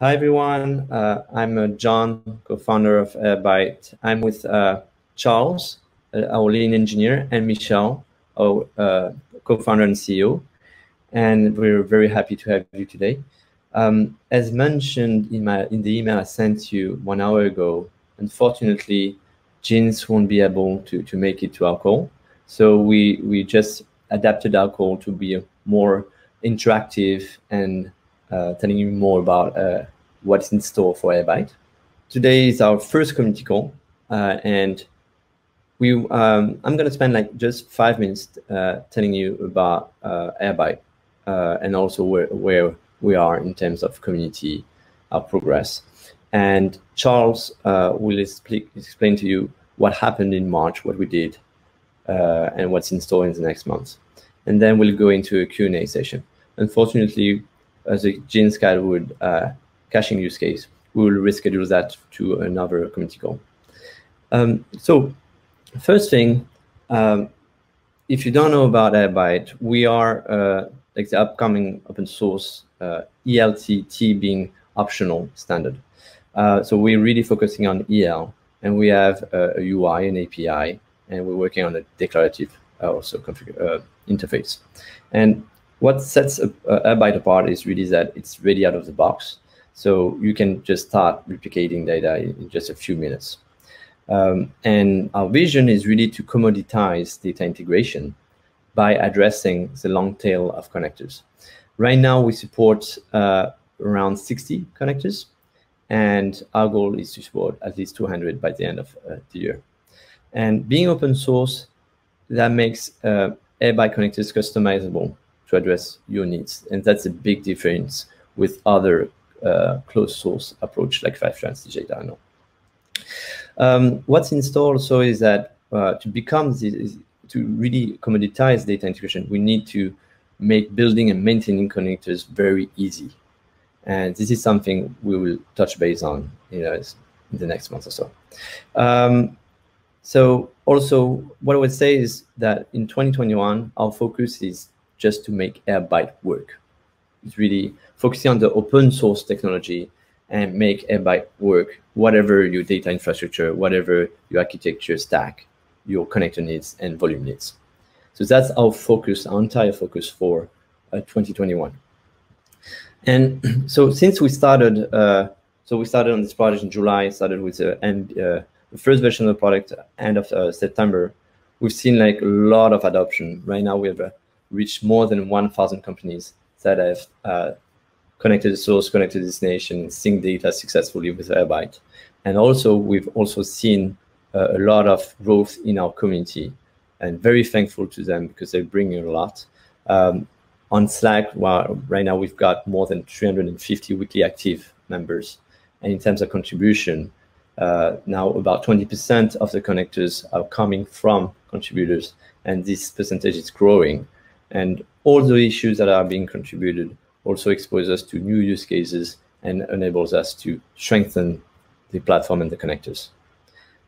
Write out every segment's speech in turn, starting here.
Hi, everyone. Uh, I'm uh, John, co-founder of Airbyte. I'm with uh, Charles, uh, our lead engineer, and Michel, our uh, co-founder and CEO. And we're very happy to have you today. Um, as mentioned in, my, in the email I sent you one hour ago, unfortunately, Jeans won't be able to, to make it to our call. So we, we just adapted our call to be more interactive and telling you more about uh, what's in store for Airbyte. Today is our first community call, uh, and we um, I'm going to spend like just five minutes uh, telling you about uh, Airbyte uh, and also where, where we are in terms of community progress. And Charles will explain to you what happened in March, what we did, and what's in store in the next month and then we'll go into a Q&A session. Unfortunately, as a Gene Skyward uh, caching use case, we will reschedule that to another community call. Um, so first thing, um, if you don't know about Airbyte, we are uh, like the upcoming open source uh, ELT being optional standard. Uh, so we're really focusing on EL, and we have a, a UI and API, and we're working on a declarative uh, also uh, interface. And what sets a, Airbyte apart is really that it's ready out of the box. So you can just start replicating data in just a few minutes. Um, and our vision is really to commoditize data integration by addressing the long tail of connectors. Right now, we support uh, around 60 connectors, and our goal is to support at least 200 by the end of uh, the year. And being open source, that makes uh, Airbyte connectors customizable address your needs. And that's a big difference with other uh, closed source approach like Fivetran, DJ Um, what's in store also is that uh, to become this, to really commoditize data integration, we need to make building and maintaining connectors very easy. And this is something we will touch base on you know, in the next month or so. Um, so also what I would say is that in 2021, our focus is just to make Airbyte work. It's really focusing on the open source technology and make Airbyte work, whatever your data infrastructure, whatever your architecture stack, your connector needs and volume needs. So that's our focus, our entire focus for uh, 2021. And so since we started, uh, so we started on this project in July, started with the uh, the first version of the product end of uh, September, we've seen like a lot of adoption. Right now, we have uh, reached more than 1,000 companies that have uh, connected the source, connected destination, sync data successfully with Airbyte. And also, we've also seen uh, a lot of growth in our community and very thankful to them because they bring in a lot. Um, on Slack, well, right now we've got more than 350 weekly active members. And in terms of contribution, uh, now about 20% of the connectors are coming from contributors, and this percentage is growing. And all the issues that are being contributed also expose us to new use cases and enables us to strengthen the platform and the connectors.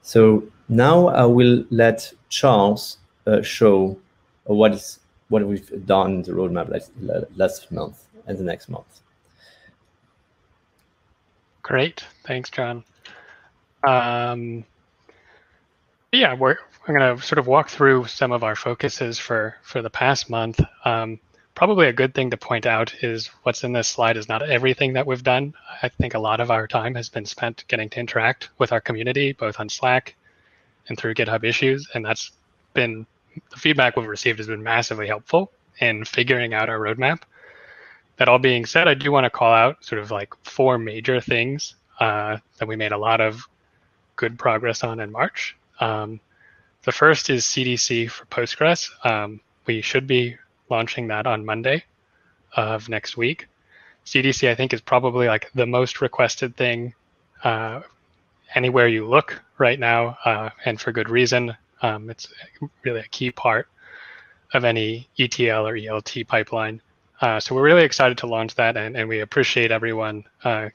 So now I will let Charles uh, show what is what we've done in the roadmap last, last month and the next month. Great, thanks, John. Um, yeah, we're we're going to sort of walk through some of our focuses for for the past month. Um, probably a good thing to point out is what's in this slide is not everything that we've done. I think a lot of our time has been spent getting to interact with our community, both on Slack and through GitHub issues, and that's been the feedback we've received has been massively helpful in figuring out our roadmap. That all being said, I do want to call out sort of like four major things uh, that we made a lot of good progress on in March. Um, the first is CDC for Postgres. Um, we should be launching that on Monday of next week. CDC, I think, is probably like the most requested thing uh, anywhere you look right now, uh, and for good reason. Um, it's really a key part of any ETL or ELT pipeline. Uh, so we're really excited to launch that, and, and we appreciate everyone uh,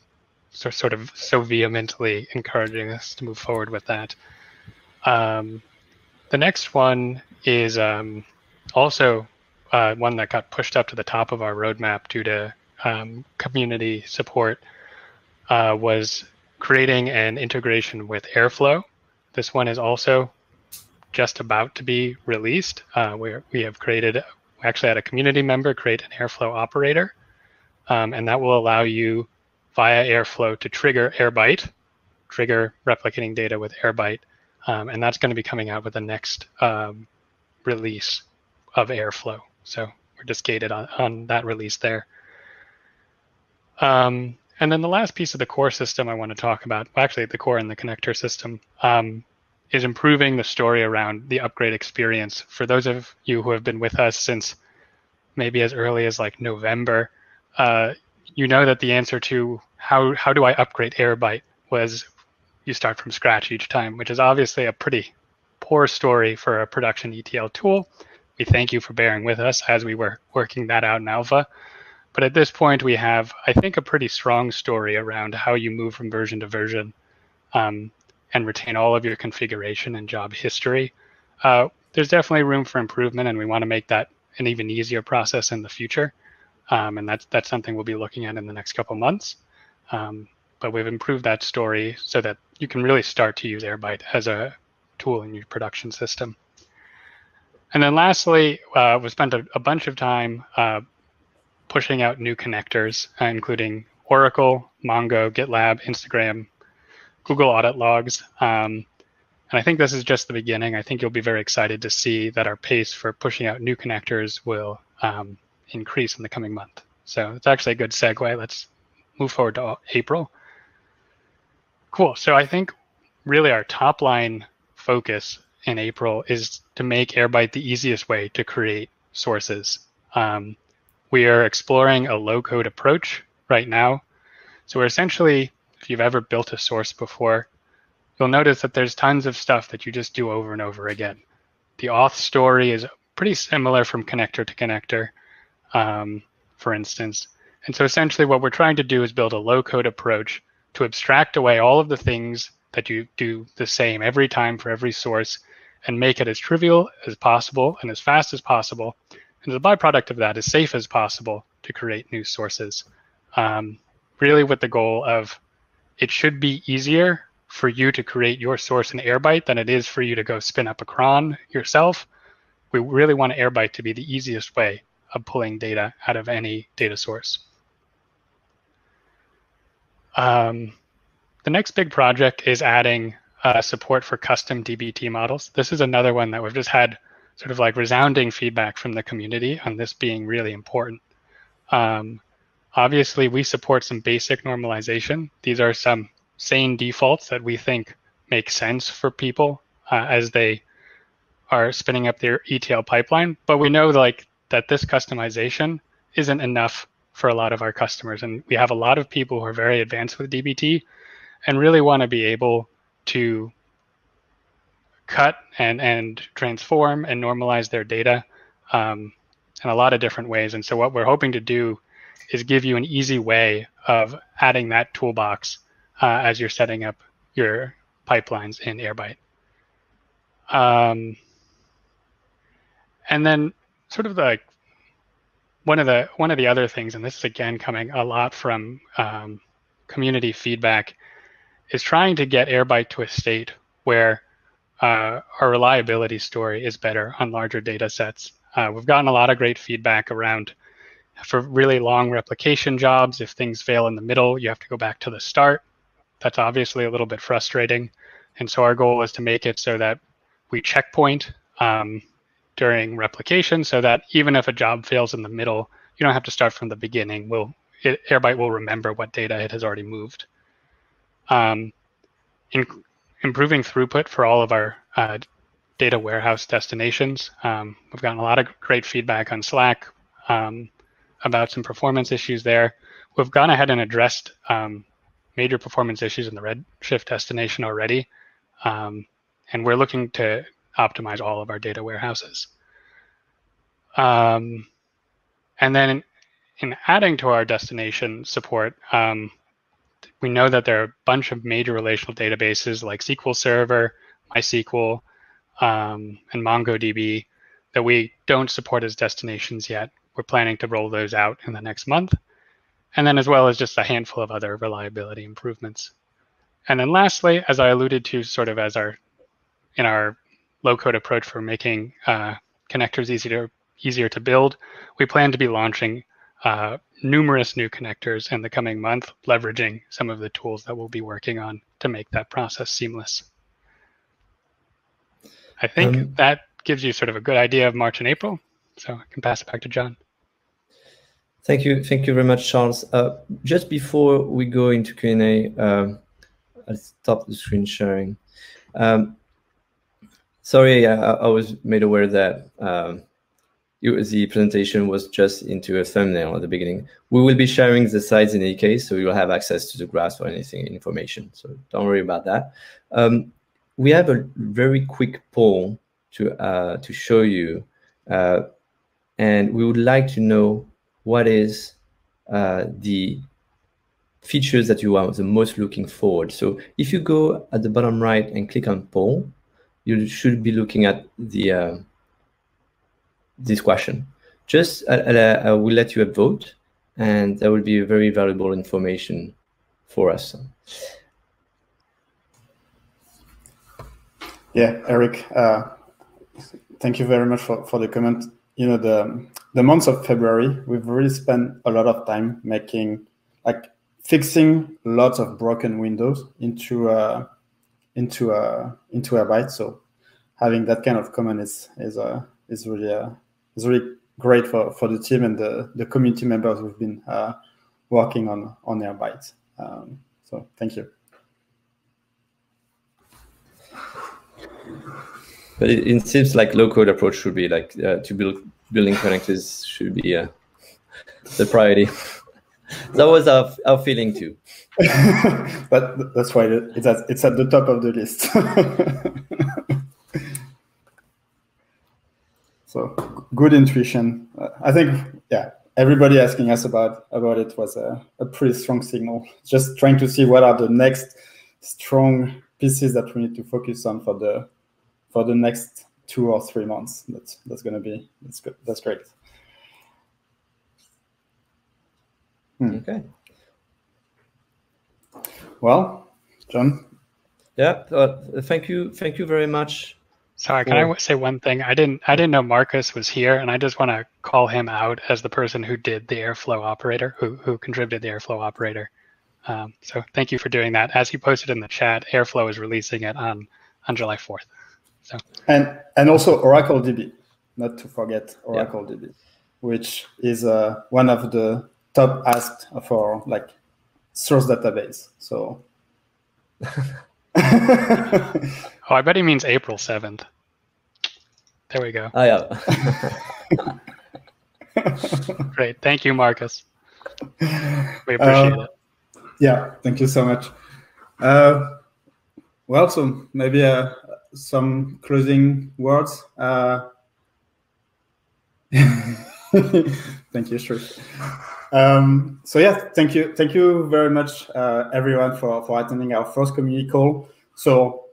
so, sort of so vehemently encouraging us to move forward with that. Um, the next one is um, also uh, one that got pushed up to the top of our roadmap due to um, community support. uh, was creating an integration with Airflow. This one is also just about to be released. Uh, where we have created, we actually had a community member create an Airflow operator, um, and that will allow you via Airflow to trigger Airbyte, trigger replicating data with Airbyte, um, and that's going to be coming out with the next um, release of Airflow. So we're just gated on, on that release there. Um, and then the last piece of the core system I want to talk about, well, actually the core and the connector system, um, is improving the story around the upgrade experience. For those of you who have been with us since maybe as early as like November, uh, you know that the answer to how how do I upgrade Airbyte was you start from scratch each time, which is obviously a pretty poor story for a production ETL tool. We thank you for bearing with us as we were working that out in alpha. But at this point, we have, I think, a pretty strong story around how you move from version to version um, and retain all of your configuration and job history. Uh, there's definitely room for improvement, and we want to make that an even easier process in the future. Um, and that's that's something we'll be looking at in the next couple months. Um, but we've improved that story so that you can really start to use Airbyte as a tool in your production system. And then lastly, uh, we spent a, a, bunch of time uh, pushing out new connectors, uh, including Oracle, Mongo, GitLab, Instagram, Google Audit Logs. Um, and I think this is just the beginning. I think you'll be very excited to see that our pace for pushing out new connectors will um, increase in the coming month. So it's actually a good segue. Let's move forward to April. Cool. So I think really our top line focus in April is to make Airbyte the easiest way to create sources. Um, we are exploring a low code approach right now. So we're essentially, if you've ever built a source before, you'll notice that there's tons of stuff that you just do over and over again. The auth story is pretty similar from connector to connector, um, for instance. And so essentially what we're trying to do is build a low code approach to abstract away all of the things that you do the same every time for every source and make it as trivial as possible and as fast as possible. And the byproduct of that is safe as possible to create new sources. Um, really with the goal of it should be easier for you to create your source in Airbyte than it is for you to go spin up a cron yourself. We really want Airbyte to be the easiest way of pulling data out of any data source. Um, the next big project is adding uh, support for custom DBT models. This is another one that we've just had sort of like resounding feedback from the community on this being really important. Um, obviously, we support some basic normalization. These are some sane defaults that we think make sense for people uh, as they are spinning up their ETL pipeline. But we know like that this customization isn't enough for a lot of our customers. And we have a lot of people who are very advanced with DBT and really want to be able to cut and, and transform and normalize their data um, in a lot of different ways. And so what we're hoping to do is give you an easy way of adding that toolbox uh, as you're setting up your pipelines in Airbyte. Um, and then sort of the one of the one of the other things, and this is again coming a lot from um, community feedback, is trying to get Airbyte to a state where uh, our reliability story is better on larger data sets. Uh, we've gotten a lot of great feedback around for really long replication jobs. If things fail in the middle, you have to go back to the start. That's obviously a little bit frustrating. And so our goal is to make it so that we checkpoint um, during replication so that even if a job fails in the middle, you don't have to start from the beginning. We'll, it, Airbyte will remember what data it has already moved. Um, in, improving throughput for all of our uh, data warehouse destinations. Um, we've gotten a lot of great feedback on Slack um, about some performance issues there. We've gone ahead and addressed um, major performance issues in the Redshift destination already. Um, and we're looking to optimize all of our data warehouses. Um, and then in, in, adding to our destination support, um, we know that there are a bunch of major relational databases like SQL Server, MySQL, um, and MongoDB that we don't support as destinations yet. We're planning to roll those out in the next month. and then as well as just a handful of other reliability improvements. And then lastly, as I alluded to sort of as our in our low code approach for making uh, connectors easier to, easier to build, we plan to be launching uh, numerous new connectors in the coming month, leveraging some of the tools that we'll be working on to make that process seamless. I think um, that gives you sort of a good idea of March and April. So I can pass it back to John. Thank you. Thank you very much, Charles. Uh, just before we go into Q&A, um, I'll stop the screen sharing. Um, sorry, I, I, was made aware that um, the presentation was just into a thumbnail at the beginning. We will be sharing the slides in any case, so you will have access to the graphs or anything information. So don't worry about that. Um, we have a very quick poll to uh, to show you, uh, and we would like to know what is uh, the features that you are the most looking forward. So if you go at the bottom right and click on poll, you should be looking at the uh, this question. Just uh, uh, I will let you vote, and that will be very valuable information for us. Yeah, Eric, uh, thank you very much for, for the comment. You know, the the month of February, we've really spent a lot of time making like fixing lots of broken windows into uh, into a into Airbyte. So having that kind of comment is is uh, is really uh, is really great for, for the team and the, the community members who've been uh, working on on Airbyte. Um, so thank you. But it, it, seems like low code approach should be like uh, to build building connectors should be uh, the priority. That was our, our feeling too. but that's why it's at, it's at the top of the list. so good intuition. Uh, I think, yeah, everybody asking us about about it was a, a pretty strong signal. Just trying to see what are the next strong pieces that we need to focus on for the for the next two or three months. That's that's going to be that's good. That's great. Hmm. Okay. Well, John. Yeah. Uh, thank you. Thank you very much. Sorry, can I say one thing? I didn't. I didn't know Marcus was here, and I just want to call him out as the person who did the airflow operator, who who contributed the airflow operator. Um, so thank you for doing that. As he posted in the chat, Airflow is releasing it on on July fourth. So and and also Oracle DB, not to forget Oracle yeah. DB, which is uh, one of the top asked for like source database. So. oh, I bet he means April seventh. There we go. Oh yeah. Great, thank you, Marcus. We appreciate uh, it. Yeah, thank you so much. Uh, well, so maybe uh, some closing words. Uh, thank you, sure. Um, so yeah, thank you, thank you very much, uh, everyone, for for attending our first community call. So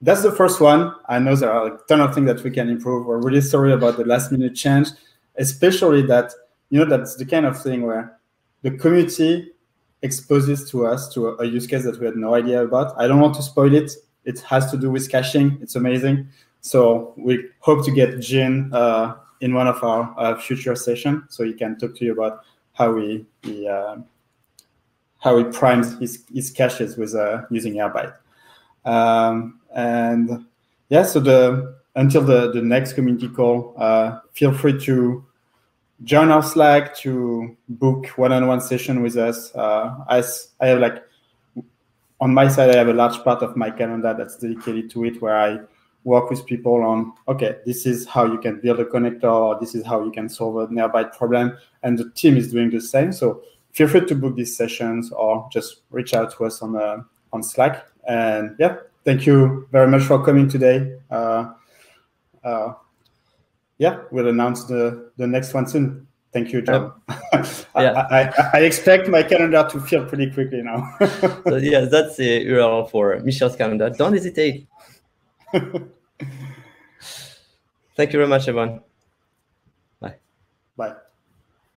that's the first one. I know there are a ton of things that we can improve. We're really sorry about the last minute change, especially that you know that's the kind of thing where the community exposes to us to a, a use case that we had no idea about. I don't want to spoil it it has to do with caching. It's amazing. So we hope to get Jin uh, in one of our uh, future sessions, so he can talk to you about how we he, uh, how he primes his, his caches with uh, using Airbyte. Um, and yeah, so the until the the next community call, uh, feel free to join our Slack to book one-on-one session with us. Uh, as I have like on my side, I have a large part of my calendar that's dedicated to it, where I work with people on, okay, this is how you can build a connector, or this is how you can solve an Airbyte problem, and the team is doing the same. So feel free to book these sessions or just reach out to us on uh, on Slack. And yeah, thank you very much for coming today. Uh, uh, yeah, we'll announce the the next one soon. Thank you, John. yeah. I, I, I, expect my calendar to fill pretty quickly now. so yeah, that's the URL for Michel's calendar. Don't hesitate. Thank you very much, everyone. Bye. Bye.